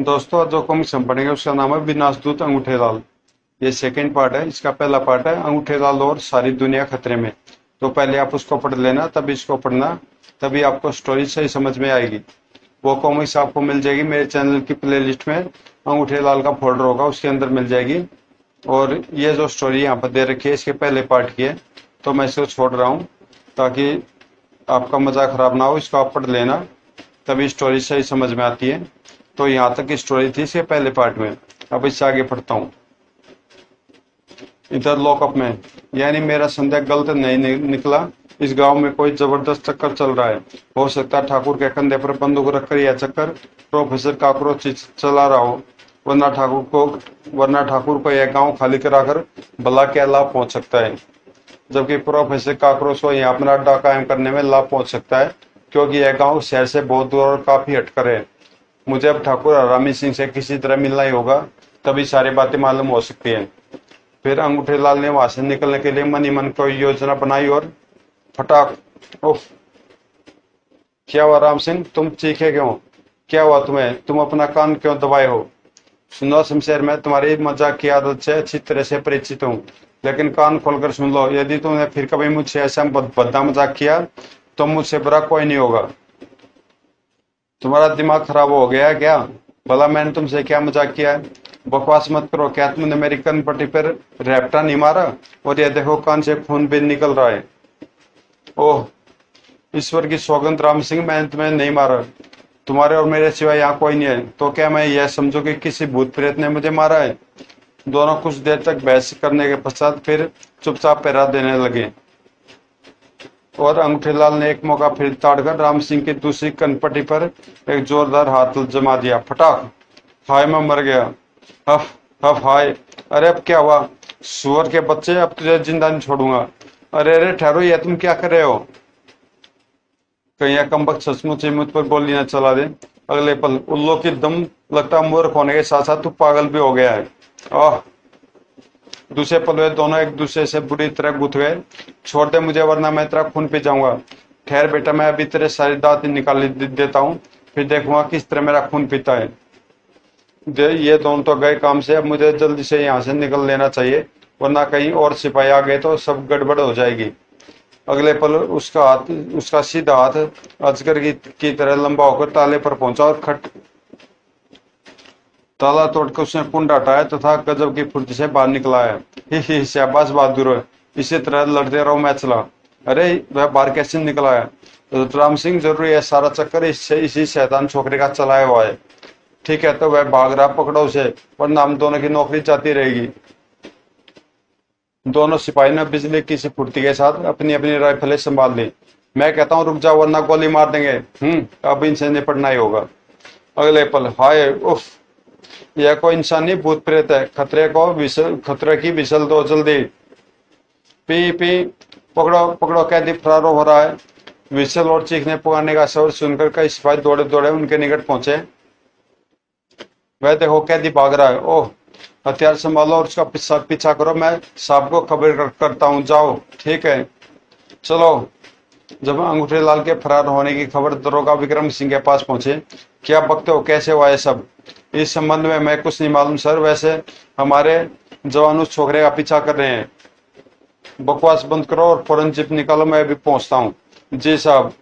दोस्तों जो कॉमिक्स हम उसका नाम है विनाशदूत अंगूठे लाल। ये सेकंड पार्ट है, इसका पहला पार्ट है अंगूठे लाल और सारी दुनिया खतरे में। तो पहले आप उसको पढ़ लेना, तभी इसको पढ़ना, तभी आपको स्टोरी सही समझ में आएगी। वो कॉमिक्स आपको मिल जाएगी मेरे चैनल की प्लेलिस्ट में, अंगूठे लाल का फोल्डर होगा, उसके अंदर मिल जाएगी। और ये जो स्टोरी यहाँ पर दे रखी है, इसके पहले पार्ट की है तो मैं इसको छोड़ रहा हूँ, ताकि आपका मज़ा खराब ना हो, इसको आप पढ़ लेना, तभी स्टोरी सही समझ में आती है। तो यहाँ तक की स्टोरी थी इसके पहले पार्ट में। अब इससे आगे पढ़ता हूँ। इधर लॉकअप में। यानी मेरा संदेह गलत नहीं निकला। इस गाँव में कोई ज़बरदस्त चक्कर चल रहा है। हो सकता है ठाकुर के कंधे पर बंदूक रखकर यह चक्कर प्रोफेसर काकरोच चला रहा हो। वरना ठाकुर को, वरना ठाकुर को यह गाँव खाली कराकर भला क्या लाभ पहुँच सकता है। जबकि प्रोफेसर काकरोच को यहाँ अपना अड्डा कायम करने में लाभ पहुँच सकता है, क्योंकि यह गाँव शहर से बहुत दूर और काफ़ी हटकर है। मुझे अब ठाकुर रामी सिंह से किसी तरह मिलना ही होगा, तभी सारी बातें मालूम हो सकती है। फिर अंगूठे लाल ने वहाँ से निकलने के लिए मनी मन कोई योजना बनाई और फटाक, उफ। क्या हुआ राम सिंह, तुम चीखे क्यों? क्या हुआ तुम्हें? तुम अपना कान क्यों दबाए हो? सुनो शमशेर मैं तुम्हारी मज़ाक की आदत से अच्छी तरह से परिचित हूँ, लेकिन कान खोलकर सुन लो, यदि तुमने फिर कभी मुझसे ऐसा भद्दा मज़ाक किया तो मुझसे बुरा कोई नहीं होगा। तुम्हारा दिमाग खराब हो गया क्या? भला मैंने तुमसे क्या मज़ाक किया है? बकवास मत करो, क्या तुमने मेरी कन पट्टी पर रैप्टा नहीं मारा? और ये देखो कान से खून भी निकल रहा है। ओह, ईश्वर की सौगंध राम सिंह, मैंने तुम्हें नहीं मारा। तुम्हारे और मेरे सिवाय यहाँ कोई नहीं है। तो क्या मैं यह समझू कि किसी भूत प्रेत ने मुझे मारा है? दोनों कुछ देर तक बहस करने के पश्चात फिर चुपचाप पैरा देने लगे। और अंगूठेलाल ने एक मौका फिर ताड़कर राम सिंह की दूसरी कनपट्टी पर एक जोरदार हाथ जमा दिया। फटाक! हाय, मैं मर गया। हफ हफ, हाय। अरे, अब क्या हुआ? सुअर के बच्चे, अब तुझे ज़िंदा नहीं छोड़ूँगा। अरे अरे, ठहरो ये, तुम क्या कर रहे हो? कहीं कम वक्त सचमुच मुझ पर गोली न चला दे। अगले पल उल्लो की दम लगता मूर्ख होने के साथ साथ तू पागल भी हो गया है। आह! दूसरे पल वे दोनों एक दूसरे से बुरी तरह गुथ गए। छोड़ दे मुझे वरना मैं तेरा खून पी जाऊँगा। ठहर बेटा मैं अभी तेरे सारी दांत निकाल देता हूँ। फिर देखूँगा किस तरह मेरा खून पीता है। दे ये दोनों तो गए काम से अब मुझे जल्दी से यहाँ से निकल लेना चाहिए। वरना कहीं और सिपाही आ गए तो सब गड़बड़ हो जाएगी। अगले पल उसका हाथ उसका सीधा हाथ अजगर की, की तरह लंबा होकर ताले पर पहुँचा और खट ताला तोड़कर उसने कुंड हटाया तथा तो गजब की फुर्ती से बाहर निकला है। ही ही शाबाश बहादुर इसी तरह लड़ते रहो मैं चला। अरे, वह बाहर कैसे निकला है? तो राम सिंह, ज़रूरी है, सारा चक्कर इससे, इसी शैतान छोकरे का चलाया हुआ है। ठीक है तो वह भाग रहा पकड़ो उसे, वरना हम दोनों की नौकरी जाती रहेगी। दोनों सिपाही ने बिजली की फुर्ती के साथ अपनी अपनी राइफलें संभाल ली। मैं कहता हूँ, रुक जाओ, वरना गोली मार देंगे। हम्म अब इनसे निपटना ही होगा। अगले पल, हाय, उफ। यह कोई इंसानी भूत प्रेत है खतरे को विसल खतरे की विसल दो जल्दी। पी पी पकड़ो पकड़ो कैदी फरार हो रहा है। विसल और चीखने पुकारने का शोर सुनकर कई सिपाही दौड़े दौड़े उनके निकट पहुँचे। वह देखो कैदी भाग रहा है। ओह हथियार संभालो और उसका पीछा पीछा करो। मैं साहब को खबर कर, करता हूँ। जाओ ठीक है। चलो। जब अंगूठे लाल के फरार होने की खबर दरोगा विक्रम सिंह के पास पहुँचे क्या बकते हो? कैसे हुआ है सब? इस संबंध में मैं कुछ नहीं मालूम, सर। वैसे हमारे जवान उस छोकरे का पीछा कर रहे हैं। बकवास बंद करो और फ़ौरन जिप निकालो, मैं अभी पहुँचता हूँ। जी साहब,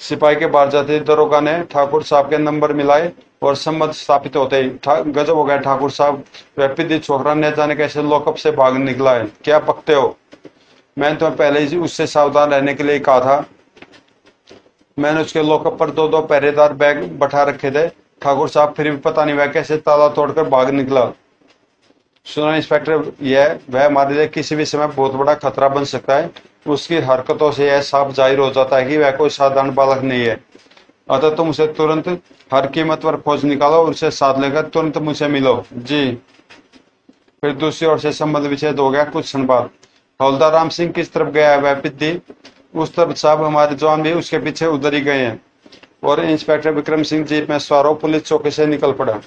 सिपाही के बाहर जाते दरोगा ने ठाकुर साहब के नंबर मिलाए और संबंध स्थापित होते ही गजब हो गया ठाकुर साहब वह छोकरा ने जाने कैसे लॉकअप से भाग निकला है क्या पकते हो? मैंने तुम्हें पहले ही उससे सावधान रहने के लिए कहा था। मैंने उसके लॉकअप पर दो दो पहरेदार बैग बैठा रखे थे। ठाकुर साहब, फिर भी पता नहीं वह कैसे ताला तोड़कर भाग निकला। सुना, इंस्पेक्टर, यह, वह हमारे लिए किसी भी समय बहुत बड़ा खतरा बन सकता है। उसकी हरकतों से यह साफ़ ज़ाहिर हो जाता है कि वह कोई साधारण बालक नहीं है। अतः तुम उसे तुरंत हर कीमत पर खोज निकालो और उसे साथ लेकर तुरंत मुझसे मिलो। जी। फिर दूसरी ओर से संबंध विच्छेद हो गया कुछ क्षण बाद। हौलदार राम सिंह किस तरफ़ गया है? वह पिद्दी। उस तरफ़ साहब, हमारे जवान भी उसके पीछे उधर ही गए हैं। और इंस्पेक्टर विक्रम सिंह जीप में सवार पुलिस चौकी से निकल पड़ा।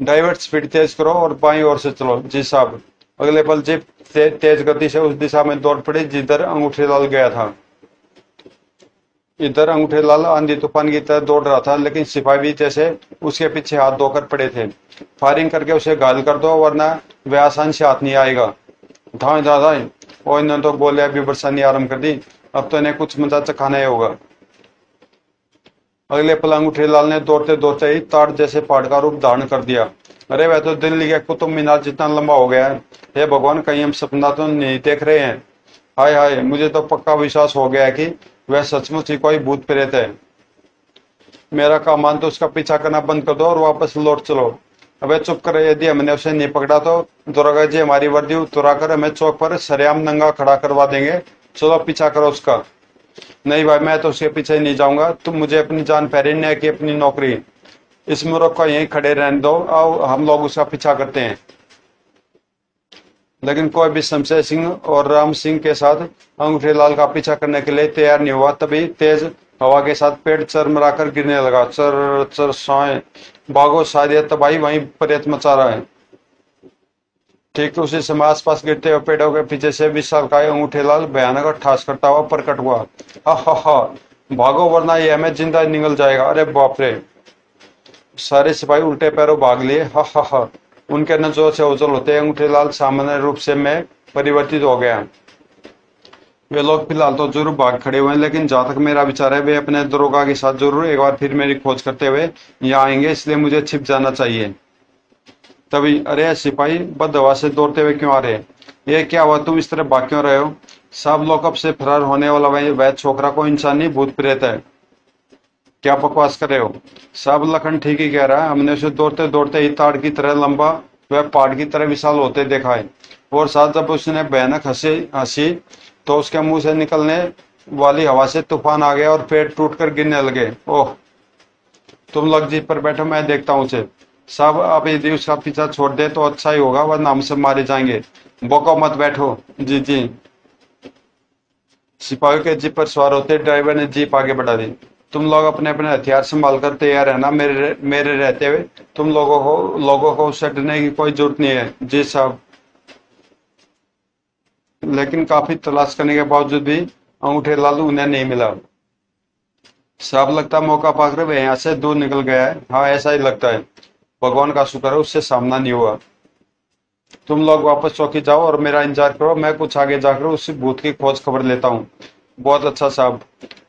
डाइवर्ट स्पीड तेज करो और बाई ओर से चलो जी साहब। अगले पल जीप ते, तेज गति से उस दिशा में दौड़ पड़ी जिधर अंगूठे लाल गया था। इधर अंगूठे लाल आंधी तूफ़ान की तरह दौड़ रहा था लेकिन सिपाही जैसे उसके पीछे हाथ धोकर पड़े थे। फायरिंग करके उसे घायल कर दो वरना वह आसान से हाथ नहीं आएगा। धाए धाए और इन्होंने तो बोले अभी बरसानी आरंभ कर दी। अब तो इन्हें कुछ मज़ा चखाना ही होगा। अगले पलंग उठे लाल ने दौड़ते दौड़ते ही ताड़ जैसे पहाड़ का रूप धारण कर दिया। अरे वह तो दिल्ली के कुतुब मीनार जितना लंबा हो गया है। हे भगवान, कहीं हम सपना तो नहीं देख रहे हैं। हाय हाय, मुझे तो पक्का विश्वास हो गया है कि वह सचमुच ही कोई भूत प्रेत है। मेरा कामान तो उसका पीछा करना बंद कर दो और वापस लौट चलो। अबे चुप कर यदि हमने उसे नहीं पकड़ा तो दुर्गा जी हमारी वर्दी उतरा कर हमें चौक पर सरेआम नंगा खड़ा करवा देंगे। चलो पीछा करो उसका। नहीं भाई, मैं तो उसके पीछे नहीं जाऊँगा। तुम मुझे अपनी जान पहरी न की अपनी नौकरी। इस मुरख को यहीं खड़े रहने दो, आओ हम लोग उसका पीछा करते हैं। लेकिन कोई भी शमशेर सिंह और राम सिंह के साथ अंगूठे लाल का पीछा करने के लिए तैयार नहीं हुआ, तभी तेज हवा के साथ पेड़ चरमरा कर गिरने लगा। चर चर, साए। भागो, शायद तबाही वहीं प्रेत मचा रहा है। ठीक उसी समय आस पास गिरते हुए पेड़ों के पीछे से विशाल का अंगूठे लाल, भयानक, ठास करता हुआ प्रकट हुआ। हा हा हा, भागो वरना यह हमें ज़िंदा निकल जाएगा। अरे बाप रे। सारे सिपाही उल्टे पैरों भाग लिए। हा हा हा। उनके नज़रों से उजल होते अंगूठे लाल, सामान्य रूप से मैं परिवर्तित हो गया। वे लोग फ़िलहाल तो ज़रूर भाग खड़े हुए हैं, लेकिन जहाँ तक मेरा विचार है, वे अपने दरोगा के साथ ज़रूर एक बार फिर मेरी खोज करते हुए यहाँ आएँगे, इसलिए मुझे छिप जाना चाहिए। तभी, अरे, सिपाही बदवा से दौड़ते हुए क्यों आ रहे ये क्या हुआ? तुम इस तरह भाग क्यों रहे हो? सब लोग से फरार होने वाला वह छोकरा को इंसानी भूत प्रेत है। क्या बकवास कर रहे हो? सब लखन ठीक ही कह रहा है। हमने उसे दौड़ते दौड़ते ही ताड़ की तरह लंबा, वह पहाड़ की तरह विशाल होते देखा है। और साथ जब उसने भयानक हँसी हँसी तो उसके मुँह से निकलने वाली हवा से तूफ़ान आ गया और पेड़ टूट कर गिरने लगे। ओह, तुम लग जीप पर बैठो, मैं देखता हूँ उसे। सब आप यदि उसका पीछा छोड़ दे तो अच्छा ही होगा, वरना हमसे मारे जाएँगे। बोको मत बैठो। जी जी। सिपाही के जीप पर सवार होते ड्राइवर ने जीप आगे बढ़ा दी। तुम लोग अपने अपने हथियार संभाल कर तैयार है ना मेरे मेरे रहते हुए। तुम लोगों को लोगों को डरने की कोई ज़रूरत नहीं है। जी साहब। लेकिन काफ़ी तलाश करने के बावजूद भी अंगूठे लालू उन्हें नहीं मिला। साहब लगता मौका पाकर वे यहाँ से दूर निकल गया है। हाँ ऐसा ही लगता है। भगवान का शुक्र है, उससे सामना नहीं हुआ। तुम लोग वापस चौकी जाओ और मेरा इंतज़ार करो, मैं कुछ आगे जाकर उस भूत की खोज खबर लेता हूँ। बहुत अच्छा साहब।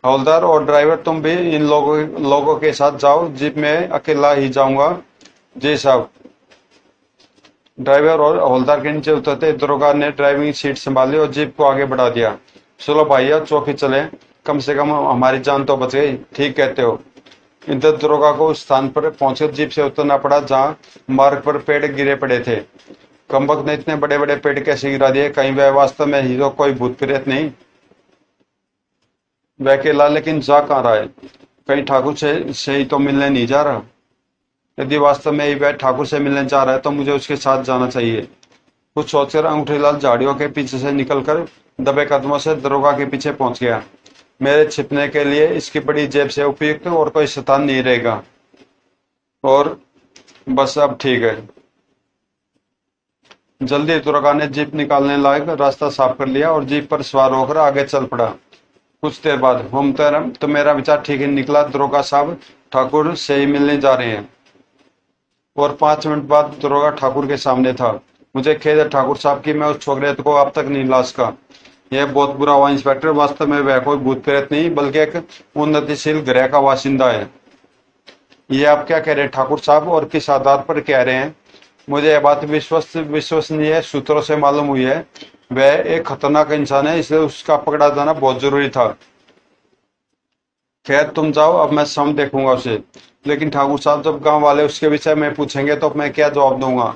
हवलदार और ड्राइवर, तुम भी इन लोगों लोगों के साथ जाओ, जीप में अकेला ही जाऊँगा। जी साहब। ड्राइवर और हवलदार के नीचे उतरते दरोगा ने ड्राइविंग सीट संभाली और जीप को आगे बढ़ा दिया। चलो भाइया चौकी चले। कम से कम हमारी जान तो बच गई। ठीक कहते हो। इधर दरोगा को उस स्थान पर पहुंचकर जीप से उतरना पड़ा, जहाँ मार्ग पर पेड़ गिरे पड़े थे। कंबक ने इतने बड़े बड़े पेड़ कैसे गिरा दिए? कहीं वह वास्तव में हीरो, कोई भूत प्रेत नहीं। वह अकेला, लेकिन जा कहाँ रहा है? कहीं ठाकुर से से ही तो मिलने नहीं जा रहा। यदि वास्तव में वह ठाकुर से मिलने जा रहा है तो मुझे उसके साथ जाना चाहिए। कुछ सोचकर अंगूठीलाल झाड़ियों के पीछे से निकलकर दबे कदमों से दरोगा के पीछे पहुँच गया। मेरे छिपने के लिए इसकी बड़ी जेब से उपयुक्त और कोई स्थान नहीं रहेगा। और बस अब ठीक है। जल्दी दरोगा ने जीप निकालने लायक रास्ता साफ़ कर लिया और जीप पर सवार होकर आगे चल पड़ा। कुछ देर बाद, हम तो मेरा विचार ठीक ही निकला। दरोगा साहब ठाकुर से ही मिलने जा रहे हैं। और पाँच मिनट बाद दरोगा ठाकुर के सामने था। मुझे खेद है ठाकुर साहब की मैं उस छोकरे को अब तक नहीं लाश का। यह बहुत बुरा हुआ, इंस्पेक्टर। वास्तव में वह कोई भूत प्रेत नहीं, बल्कि एक उन्नतिशील ग्रह का वासिंदा है। ये आप क्या कह रहे हैं, ठाकुर साहब? और किस आधार पर कह रहे हैं? मुझे यह बात विश्वस, विश्वसनीय सूत्रों से मालूम हुई है। वह एक खतरनाक इंसान है, इसलिए उसका पकड़ा जाना बहुत ज़रूरी था। खैर, तुम जाओ, अब मैं सम देखूँगा उसे। लेकिन ठाकुर साहब, जब गाँव वाले उसके विषय में पूछेंगे तो मैं क्या जवाब दूँगा?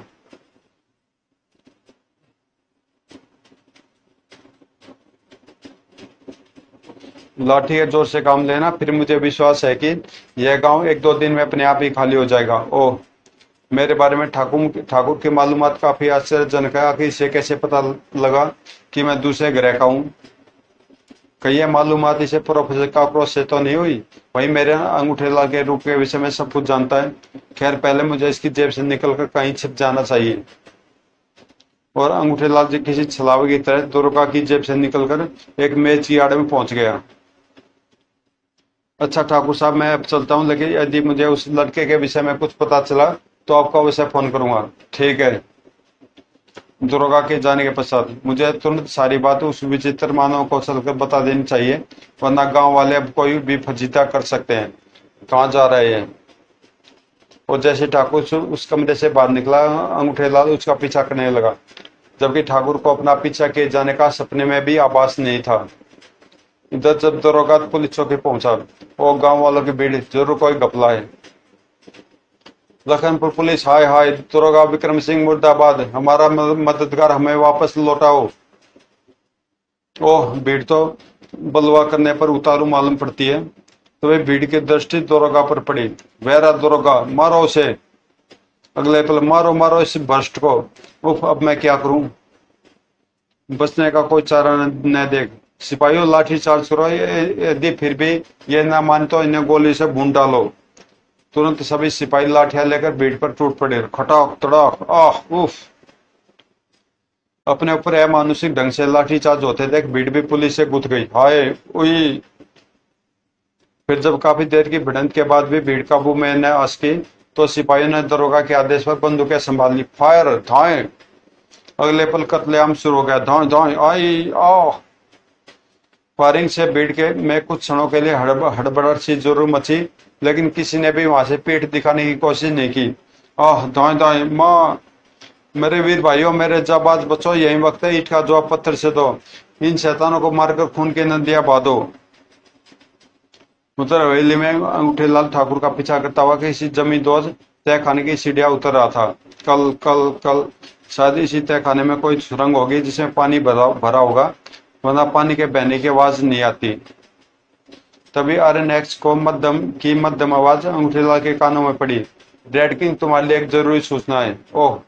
लाठी के ज़ोर से काम लेना, फिर मुझे विश्वास है कि यह गाँव एक दो दिन में अपने आप ही खाली हो जाएगा। ओह, मेरे बारे में ठाकुर ठाकुर की मालूम काफ़ी आश्चर्यजनक है, आखिर इसे कैसे पता लगा कि मैं दूसरे ग्रह का हूँ? कई मालूम इसे प्रोफेसर का काक्रोच से तो नहीं हुई? वही मेरे अंगूठे लाल के रूप के विषय में सब कुछ जानता है। खैर, पहले मुझे इसकी जेब से निकलकर कहीं छिप जाना चाहिए। और अंगूठे लाल जी किसी छलावे की तरह दुर्गा की जेब से निकलकर एक मेज की आड़ में पहुँच गया। अच्छा ठाकुर साहब, मैं अब चलता हूँ, लेकिन यदि मुझे उस लड़के के विषय में कुछ पता चला तो आपका अवश्य फ़ोन करूँगा। ठीक है। दुर्गा के जाने के पश्चात, मुझे तुरंत सारी बात उस विचित्र मानव को चलकर बता देनी चाहिए, वरना गाँव वाले अब कोई भी फजीता कर सकते हैं। कहाँ जा रहे हैं? और जैसे ठाकुर उस कमरे से बाहर निकला, अंगूठे लाल उसका पीछा करने लगा, जबकि ठाकुर को अपना पीछा किए जाने का सपने में भी आभास नहीं था। इधर जब दरोगा पुलिस चौकी पहुँचा, वो गाँव वालों की भीड़, ज़रूर कोई गपला है। लखनपुर पुलिस, हाय हाय दरोगा विक्रम सिंह मुर्दाबाद, हमारा मददगार हमें वापस लौटाओ। ओह, भीड़ तो बलवा करने पर उतारू मालूम पड़ती है। तो वे भीड़ की दृष्टि दरोगा पर पड़ी। वैरा दरोगा मारो उसे। अगले पल, मारो मारो इस भ्रष्ट को। उफ, अब मैं क्या करूँ? बचने का कोई चारा न देख। सिपाहियों लाठी चार्ज करो यदि फिर भी, ये ना मान तो इन्हें गोली से भून डालो तुरंत सभी सिपाही लाठिया लेकर भीड़ पर टूट पड़े, खटाक, तड़ाक, आह, उफ। अपने ऊपर अमानुषिक ढंग से लाठी चार्ज होते देख भीड़ भी पुलिस से गुथ गई। हाय, उई। फिर जब काफ़ी देर की भिड़ंत के बाद भी भीड़ काबू में न आसकी तो सिपाहियों ने दरोगा के आदेश पर बंदूकें संभाल। ली फायर, धाए। अगले पल कत्लेआम शुरू हो गया, धाए धाए, आई आ फायरिंग से भीड़ के में कुछ क्षणों के लिए हड़बड़ सी ज़रूर मची, लेकिन किसी ने भी वहाँ से पीठ दिखाने की कोशिश नहीं की। आह दाए दाए माँ, मेरे वीर भाइयों, मेरे जाबाज बच्चों यही वक्त है, ईट का जवाब पत्थर से दो। इन शैतानों को मारकर खून की नदियाँ बांधो उतर हवेली में अंगूठे लाल ठाकुर का पीछा करता हुआ किसी जमी दोज तय खाने की सीढ़िया उतर रहा था। कल कल कल, शायद इसी तय खाने में कोई सुरंग होगी जिसमें पानी भरा भरा होगा। वरना पानी के बहने की आवाज़ नहीं आती। तभी आर एक्स को मध्यम की मध्यम आवाज़ अंगूठीलाल के कानों में पड़ी। डेड किंग, तुम्हारे लिए एक ज़रूरी सूचना है। ओह,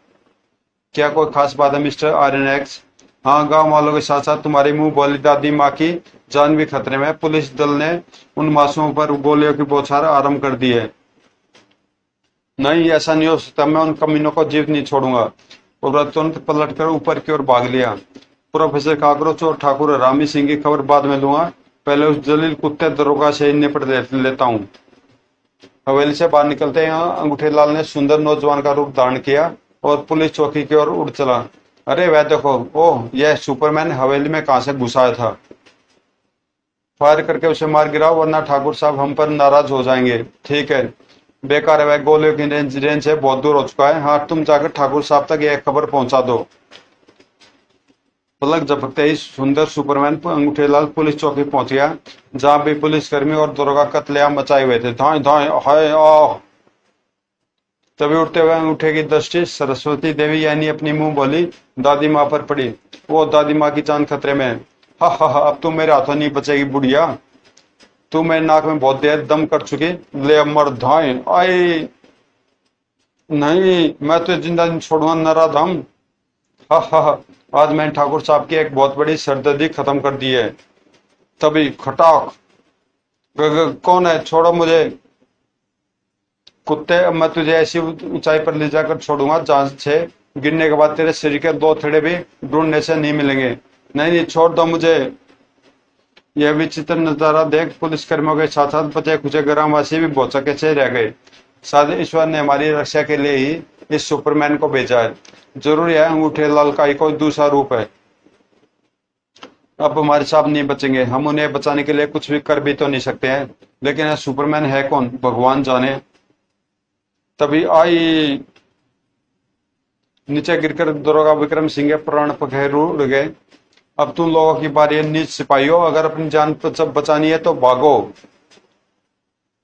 क्या कोई खास बात है, मिस्टर आर एन एक्स? हाँ गाँव वालों के साथ साथ तुम्हारी मुँह, बोली, दादी, माँ की जान भी खतरे में पुलिस दल ने उन मासूमों पर गोलियों की बौछार आरंभ कर दी है। नहीं, ऐसा नहीं हो सकता। मैं उन कमीनों को जीवित नहीं छोड़ूँगा। और तुरंत पलट कर ऊपर की ओर भाग लिया। प्रोफेसर काकरोच और ठाकुर रामी सिंह की खबर बाद में लूँगा। पहले उस जलील कुत्ते दरोगा से निपट लेता हूँ। हवेली से बाहर निकलते यहाँ अंगूठे लाल ने सुंदर नौजवान का रूप धारण किया और पुलिस चौकी की ओर उड़ चला। अरे वह देखो, ओह, यह सुपरमैन हवेली में कहा से घुसाया था? फायर करके उसे मार गिराओ, वरना ठाकुर साहब हम पर नाराज़ हो जाएँगे। ठीक है। बेकार है, वह गोलियों की रेंज रेंज से बहुत दूर हो चुका है। हाँ तुम जाकर ठाकुर साहब तक यह खबर पहुँचा दो। पलक झपकते ही सुंदर सुपरमैन अंगूठेलाल पुलिस चौकी पहुँच गया, जहाँ भी पुलिसकर्मी और दरोगा कतलेआम मचाए हुए थे। धाए धाए, हाय, आह। तभी उठते हुए अंगूठे की दृष्टि सरस्वती देवी यानी अपनी मुँह बोली, दादी माँ पर पड़ी। वो दादी माँ की जान खतरे में हा। हा हा अब तुम मेरे हाथों नहीं बचेगी बुढ़िया। तू मेरे नाक में बहुत देर दम कर चुकी। ले मर, धाए आई नहीं, मैं तो ज़िंदा छोड़ूँगा नरा दम हा हा। आज मैंने ठाकुर साहब की एक बहुत बड़ी सरदर्दी खत्म कर दी है। तभी खटाक कौन है? छोड़ो मुझे। कुत्ते मैं तुझे ऐसी ऊंचाई पर ले जाकर छोड़ूँगा, जहाँ से गिरने के बाद तेरे शरीर के दो थड़े भी ढूँढने से नहीं मिलेंगे। नहीं नहीं, छोड़ दो मुझे। यह विचित्र नज़ारा देख पुलिस कर्मियों के साथ साथ बचे खुचे ग्रामवासी भी भौचके से रह गए। शायद ईश्वर ने हमारी रक्षा के लिए ही इस सुपरमैन को भेजा है। ज़रूर है, अंगूठे, लाल का ही कोई दूसरा रूप है। अब हमारे साहब नहीं बचेंगे। हम उन्हें बचाने के लिए कुछ भी कर भी तो नहीं सकते हैं। लेकिन सुपरमैन है कौन? भगवान जाने। तभी आई नीचे गिरकर दरोगा विक्रम सिंह प्राण पखेर उड़ गए अब तुम लोगों की बारी नीच सिपाहियों। अगर अपनी जान बचानी है तो भागो।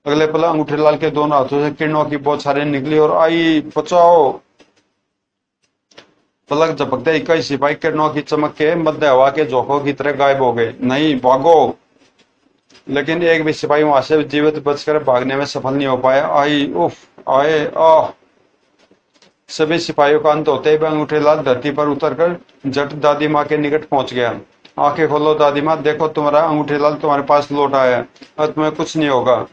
अगले पल अंगूठे लाल के दोनों हाथों से किरणों की बहुत सारे निकली और आई। बचाओ। पलक झपकते इक्कीस सिपाही किरणों की चमक के मध्य हवा के जोखों की तरह गायब हो गए। नहीं, भागो। लेकिन एक भी सिपाही वहाँ से जीवित बचकर भागने में सफल नहीं हो पाया। आई, उफ, आए, आह। सभी सिपाहियों का अंत होते ही अंगूठे लाल धरती पर उतरकर जट दादी माँ के निकट पहुँच गया। आँखें खोलो दादी माँ, देखो तुम्हारा अंगूठे लाल तुम्हारे पास लौट आया और तुम्हें कुछ नहीं होगा।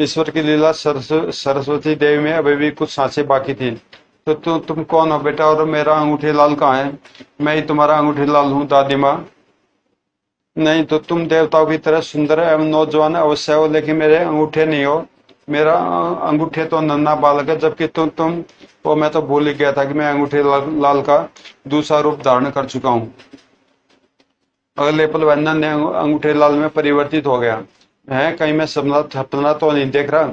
ईश्वर की लीला सरस्वती देवी में अभी भी कुछ साँसें बाकी थी। तो तु, तुम कौन हो बेटा? और मेरा अंगूठी लाल कहाँ है? मैं ही तुम्हारा अंगूठी लाल हूँ दादी माँ। नहीं तो तुम देवताओं की तरह सुंदर एवं नौजवान अवश्य हो लेकिन मेरे अंगूठे नहीं हो। मेरा अंगूठे तो नन्ना बालक है जबकि तुम तुम वो मैं तो भूल ही गया था कि मैं अंगूठे लाल, का दूसरा रूप धारण कर चुका हूँ। अगले पल वंदन ने अंगूठे लाल में परिवर्तित हो गया। है, कहीं मैं सपना सपना तो नहीं देख रहा।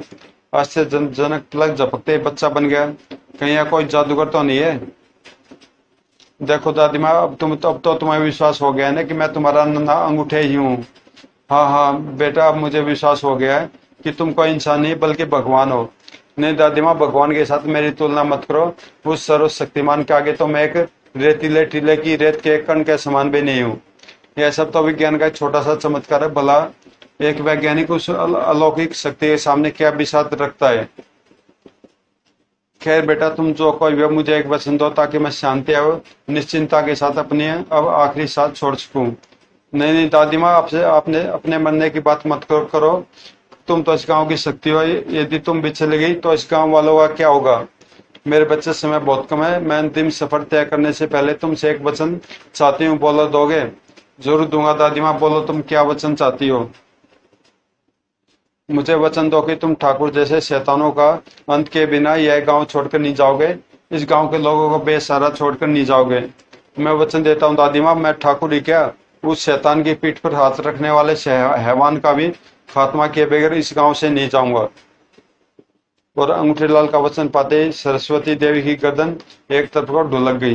आश्चर्यजनक जनक पलक झपकते बच्चा बन गया। कहीं यहाँ कोई जादूगर तो नहीं है। देखो दादी माँ, अब तुम तो अब तो तुम्हें विश्वास हो गया है ना कि मैं तुम्हारा नन्हा अंगूठे ही हूँ। हाँ हाँ बेटा, अब मुझे विश्वास हो गया है कि तुम कोई इंसान नहीं, बल्कि भगवान हो। नहीं दादी माँ, भगवान के साथ मेरी तुलना मत करो। उस सर्वशक्तिमान के आगे तो मैं एक रेतीले टीले की रेत के कण के समान भी नहीं हूँ। यह सब तो विज्ञान का छोटा सा चमत्कार है, भला एक वैज्ञानिक उस अलौकिक शक्ति के सामने क्या विषाद रखता है? खैर बेटा तुम जो कोई मुझे एक वचन दो ताकि मैं शांति और निश्चिंता के साथ अपनी अब आखिरी साथ छोड़ सकूँ। नहीं नहीं दादी माँ आपसे आपने अपने मरने की बात मत करो, करो। तुम तो इस गाँव की शक्ति हो यदि तुम चली गई तो इस गाँव वालों का क्या होगा? मेरे बच्चे समय बहुत कम है मैं अंतिम सफ़र तय करने से पहले तुमसे एक वचन चाहती हूँ बोलो दोगे? ज़रूर दूँगा दादी माँ बोलो तुम क्या वचन चाहती हो? मुझे वचन दो कि तुम ठाकुर जैसे शैतानों का अंत के बिना यह गाँव छोड़कर नहीं जाओगे। इस गाँव के लोगों को बेसहारा छोड़कर नहीं जाओगे। मैं वचन देता हूँ, दादी माँ, मैं ठाकुर ही क्या उस शैतान की पीठ पर हाथ रखने वाले हैवान का भी खात्मा किए बगैर इस गाँव से नहीं जाऊँगा। और अंगूठे लाल का वचन पाते सरस्वती देवी की गर्दन एक तरफ़ को ढुलक गई।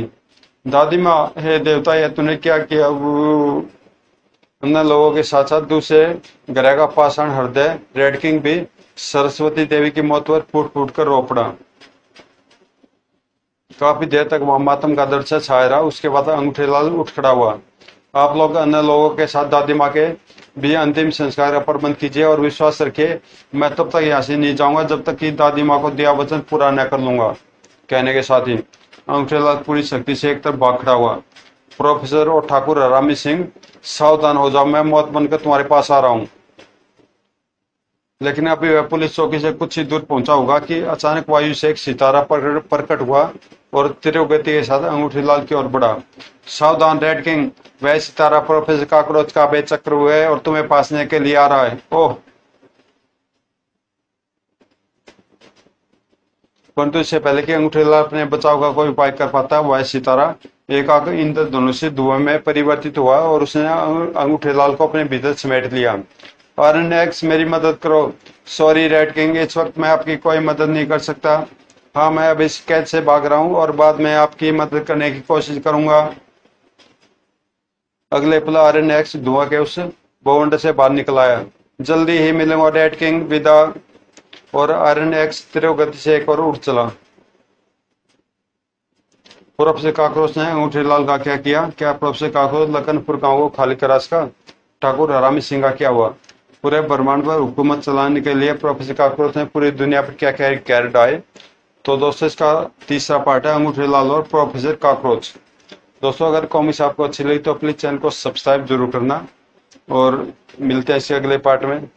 दादी माँ, हे देवता, यह तूने क्या किया? अन्य लोगों के साथ साथ दूसरे ग्रह का पाषाण हृदय रेड किंग भी, सरस्वती देवी की मौत पर फूट फूट कर रो पड़ा। काफ़ी देर तक वहाँ मातम का दृश्य छाया रहा, उसके बाद अंगूठे लाल उठ खड़ा हुआ। आप लोग अन्य लोगों के साथ दादी माँ के भी अंतिम संस्कार का प्रबंध कीजिए और विश्वास रखिए, मैं तब तक यहाँ से नहीं जाऊँगा जब तक कि दादी माँ को दिया वचन पूरा न कर लूँगा। कहने के साथ ही, अंगूठे लाल पूरी शक्ति से एक तरफ़ भाग खड़ा हुआ। प्रोफेसर और ठाकुर हरामी सिंह सावधान हो जाओ, मैं मौत बनकर तुम्हारे पास आ रहा हूँ। लेकिन अभी वह पुलिस चौकी से कुछ ही दूर पहुँचा होगा कि अचानक वायु से एक सितारा प्रकट हुआ और तीव्र गति के साथ अंगूठी लाल की ओर बढ़ा। सावधान, रेड किंग, वह सितारा प्रोफेसर काकरोच का बेचक्र हुआ है और तुम्हें पासने के लिए आ रहा है। ओह। परंतु इससे पहले कि अंगूठी लाल अपने बचाव का कोई उपाय कर पाता, वह सितारा एकाक इंद्रधनुष से धुआँ में परिवर्तित हुआ और उसने अंगूठे लाल को अपने भीतर समेट लिया। आरएनएक्स मेरी मदद करो। सॉरी, रेड किंग, इस वक्त मैं आपकी कोई मदद नहीं कर सकता। हाँ मैं अब इस कैद से भाग रहा हूँ और बाद में आपकी मदद करने की कोशिश करूँगा। अगले पल आरएनएक्स धुआँ के उस बोंड से बाहर निकल आया। जल्दी ही मिलूँगा, रेड किंग, विदा। और आयरन एक्स तीव्र से एक और उठ चला। प्रोफेसर काकरोच ने अंगूठी लाल का क्या किया? क्या प्रोफेसर काकरोच लखनपुर गाँव को खाली करा सका ठाकुर हरामी सिंह का क्या हुआ? पूरे ब्रह्मांड पर हुकूमत चलाने के लिए प्रोफेसर काकरोच ने पूरी दुनिया पर क्या क्या कैरेट आए तो दोस्तों, इसका तीसरा पार्ट है अंगूठे लाल और प्रोफेसर काकरोच। दोस्तों, अगर कॉमिक्स आपको अच्छी लगी तो प्लीज़ चैनल को सब्सक्राइब ज़रूर करना। और मिलते हैं इसी अगले पार्ट में।